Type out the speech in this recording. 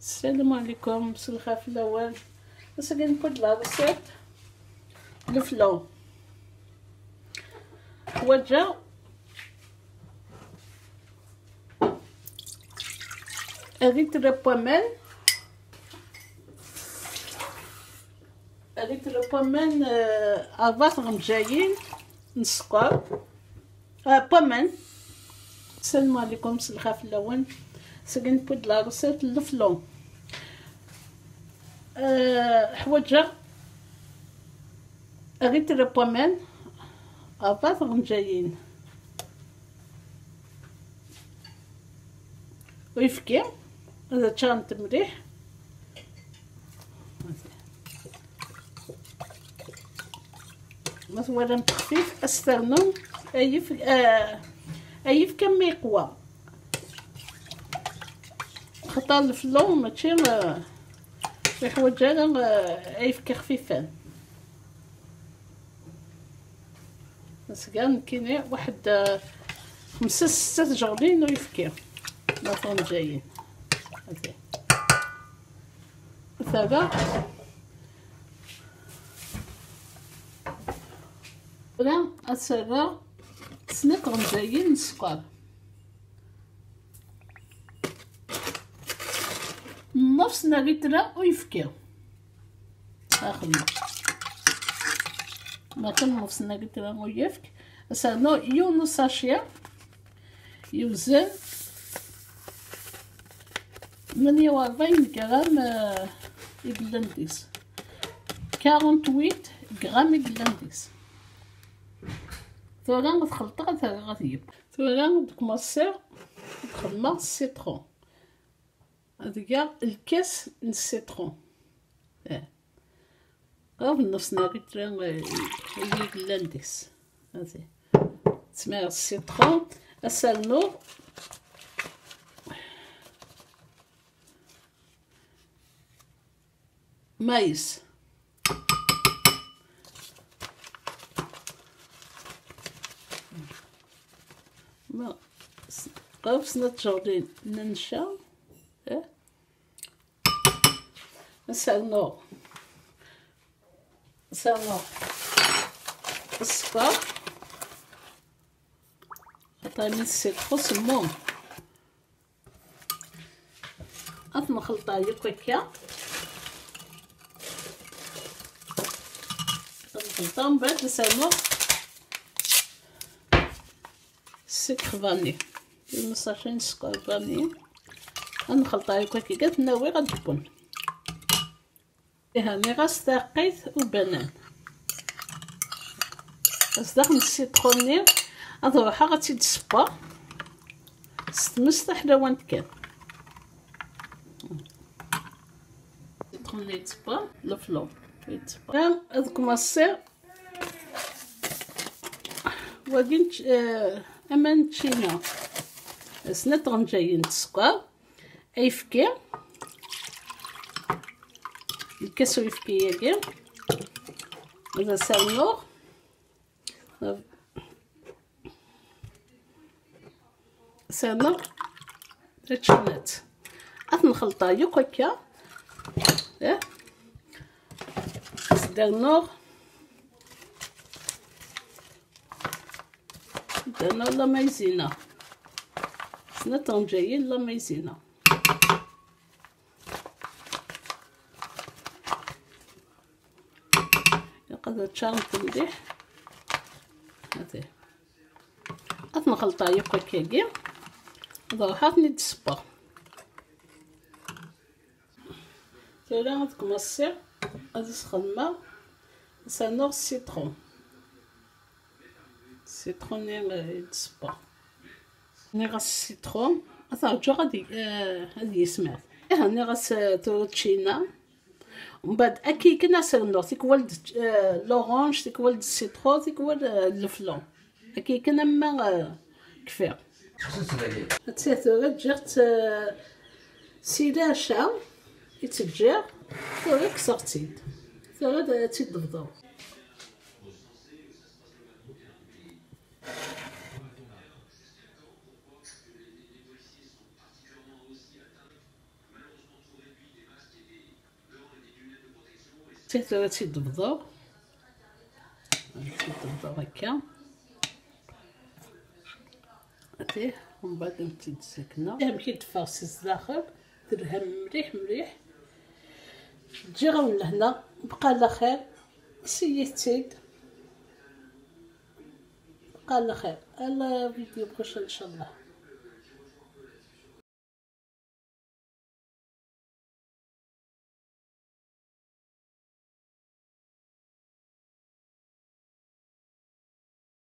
السلام عليكم الله في الأول. بس نقول لا ريسيت الفلو. حوايجه هذيك لو بومان هذيك لو بومان أربعة جايين. نسكر آه بومان السلام عليكم الله في الأول. سكن بود لا ريسيت الفلو. أه حوايجه أغيت لو بومان أربعة غنجايين ويفكي. هذا تشانت مليح. مثلا تخفيف استرنم أيف آه أيف كم يقوى خطر الفلو. ماشي في حوايج أيف خفيفان بس كان كاين واحد خمسة ستة جغلين ويفكي مثلا جايين. هذي هذا ولا أسرع سنك غنجايين السكر نغيترا ويفكي اخلي ما كان نفس نغيترا ويفك سانو يونو ساشيا يوزن ثمانية وأربعين غرام إغلانديس كارونت ويت غرام إغلانديس ثورا غتخلطها ثورا غتجيب ثورا تكمصر تخلما السيترون هذيك الكاس السيترون. آه غير نص ناقيت هي غلانديس هذه تسمى السيترون. السالنور مايس. ما. قاف سنة جوردين ننشا آه نسالنو نسالنو السكر عطاني السيترو سموم أثم خلطة يكوكيا نخلطها من بعد نسالنو السكر فاني المساشين سكر فاني غنخلطها يكوكي قالت ناوي غتكون هاني غاستاقيت وبنان. غاستاقن السيتروني اضروحها غتزيد الصبا ستمس حلاوه كان. سيتروني تصبا الفلو يتصبا هذوك مصير وادين أمان تشينا. سنة غنجايين السكر ايفكي الكاس ويفكي ياكي هذا سالنور سالنور تشينات اث نخلطها يوك هكا. آه. درنور درنا لا مايزينا سنة جايين لا مايزينا يقدر تشارك مليح هذه أثنى خلطة يبقى كيكي ضرحاتني دسبا. تلا تكمسي غادي تخدمها. سانور السيترون السيترون ني دسبا. ني غاس السيترون أثارجو غادي هادي يسمع. هاني غاس تورتشينا. ومن بعد اكي كنا سرنو تيك ولد لورانج تيك ولد السيترو تيك ولد الفلون اكي كنا ما كفير تسيثورة جرت سيلاشا يتجير ثورة كسرتيد ثورة تيد بضو حتى تيدبضو تيدبضو هكا. هاتيه. ومن بعد تيتسكنا اهم كي تفاصيص داخل. درهم مليح مليح. تجي غير لهنا. بقى على خير. سيتيد بقى على خير. الفيديو بخير إن شاء الله.